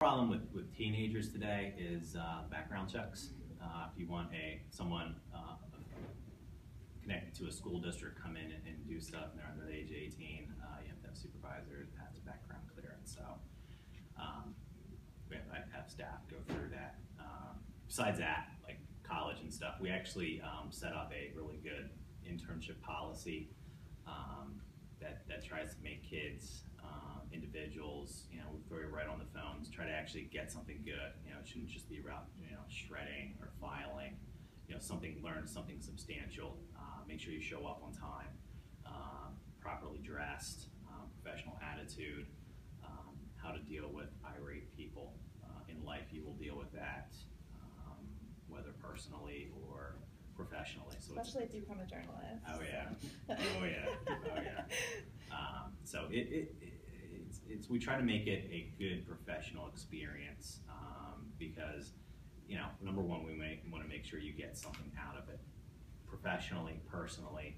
problem with, with teenagers today is uh, background checks. Uh, if you want a someone uh, connected to a school district come in and, and do stuff and they're under the age of 18, uh, you have to have supervisors that has background clearance. So um, we have, I have staff go through that. Um, besides that, like college and stuff, we actually um, set up a really good internship policy um, that, that tries to make kids, um, individuals, you know, we throw you right on the phones, try to actually get something good. You know, it shouldn't just be about, you know, shredding or filing. You know, something learned, something substantial. Uh, make sure you show up on time, um, properly dressed, um, professional attitude, um, how to deal with irate people. Uh, in life, you will deal with that, um, whether personally or professionally. So Especially if you become a journalist. Oh yeah, oh yeah, oh yeah. Um, so it, it, it it's, we try to make it a good professional experience um, because you know number one we want to make sure you get something out of it professionally, personally,